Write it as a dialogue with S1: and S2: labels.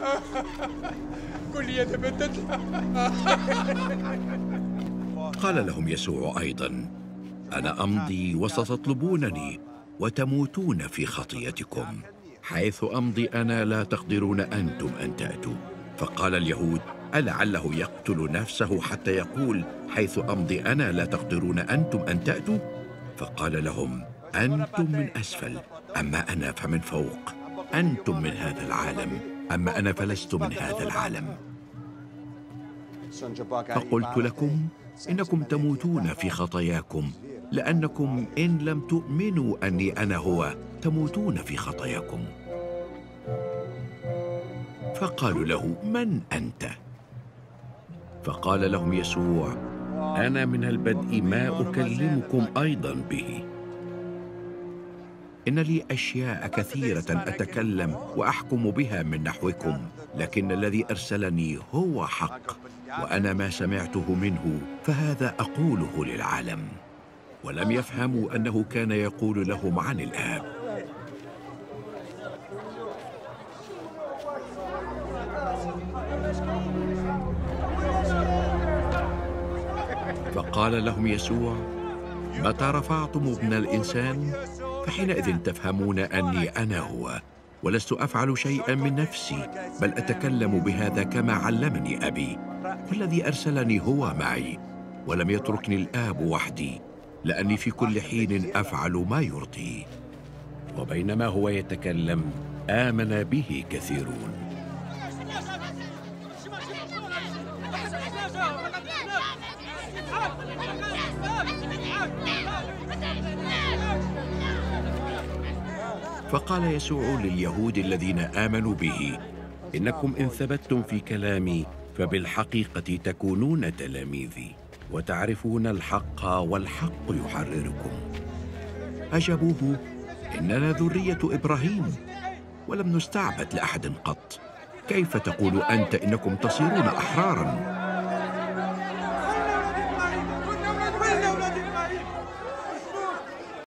S1: كل يتبدد
S2: قال لهم يسوع أيضا أنا أمضي وستطلبونني وتموتون في خطيتكم حيث أمضي أنا لا تقدرون أنتم أن تأتوا. فقال اليهود ألعله يقتل نفسه حتى يقول حيث أمضي أنا لا تقدرون أنتم أن تأتوا؟ فقال لهم أنتم من أسفل أما أنا فمن فوق أنتم من هذا العالم. أما أنا فلست من هذا العالم؟ فقلت لكم إنكم تموتون في خطاياكم لأنكم إن لم تؤمنوا أني أنا هو تموتون في خطاياكم. فقالوا له من أنت؟ فقال لهم يسوع أنا من البدء ما أكلمكم أيضا به. إن لي أشياء كثيرة أتكلم وأحكم بها من نحوكم لكن الذي أرسلني هو حق وأنا ما سمعته منه فهذا أقوله للعالم. ولم يفهموا أنه كان يقول لهم عن الآب. فقال لهم يسوع متى رفعتم ابن الإنسان؟ فحينئذ تفهمون أني أنا هو ولست أفعل شيئا من نفسي بل أتكلم بهذا كما علمني أبي. والذي أرسلني هو معي ولم يتركني الآب وحدي لأني في كل حين أفعل ما يرضيه وبينما هو يتكلم آمن به كثيرون. فقال يسوع لليهود الذين آمنوا به إنكم إن ثبتتم في كلامي فبالحقيقة تكونون تلاميذي وتعرفون الحق والحق يحرركم. أجابوه إننا ذرية إبراهيم ولم نستعبد لأحد قط. كيف تقول أنت إنكم تصيرون أحرارا؟